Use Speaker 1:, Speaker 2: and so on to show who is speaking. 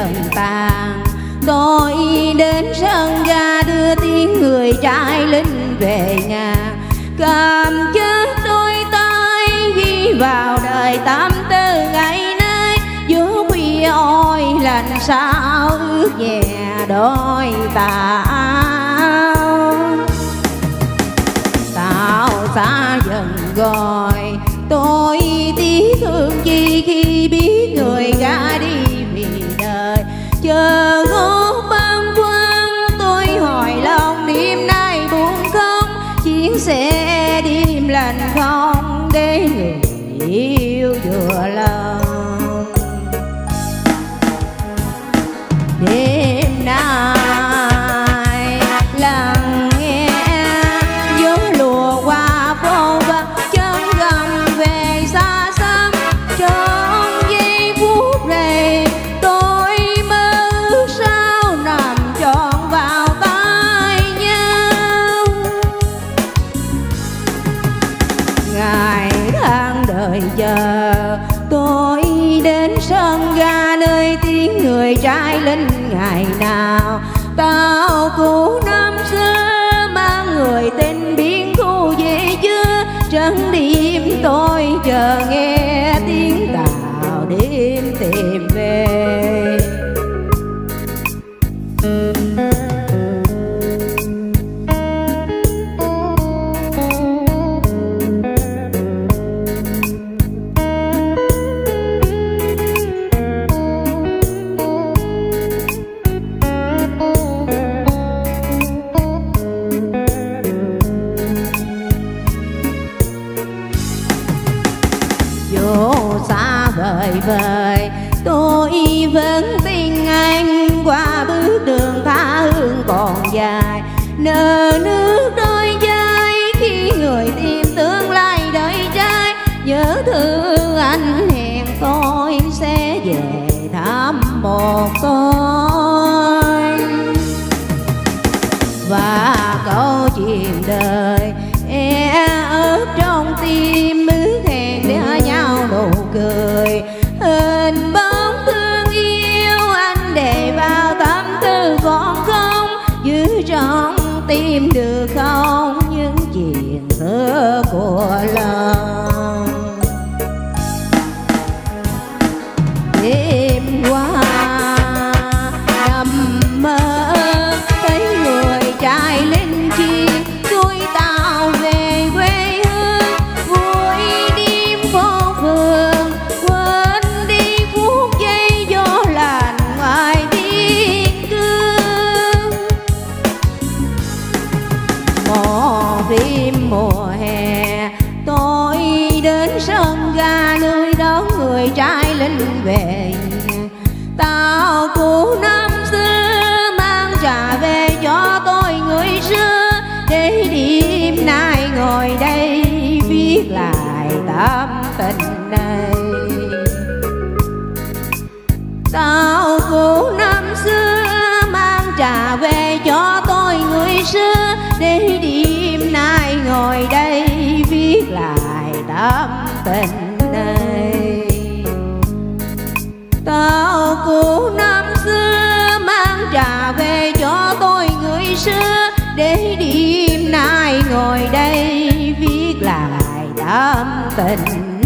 Speaker 1: trời tàn. Tôi đến sân ga đưa tiếng người trai linh về nhà. Cầm chết đôi tay ghi vào đời tám tư ngày nay. Giữa khuya ôi lành sao ước nhẹ đôi ta. Chuyến đêm lành không để người yêu vừa lòng. Để tôi đến sân ga nơi tiếng người trai linh ngày nào. Tao cũ năm xưa mang người tên biến khu về chưa? Trấn đêm tôi chờ nghe tiếng tàu đêm tìm về. Vời vời tôi vẫn tin anh qua bước đường tha hương còn dài. Nở nước đôi vai khi người tìm tương lai đợi trai. Nhớ thương anh hẹn tôi sẽ về thăm một tôi. Và câu chuyện đời e ớt trong tim cười. Phim mùa hè. Tôi đến sân ga nơi đó người trai linh về tao cũ năm xưa mang trà về cho tôi người xưa. Để đêm nay ngồi đây viết lại tâm tình này. Tao cũ năm xưa mang trà về cho tôi người xưa. Để đi. Lại tình này. Tao cũ năm xưa mang trà về cho tôi người xưa, để đêm nay ngồi đây viết lại đám tình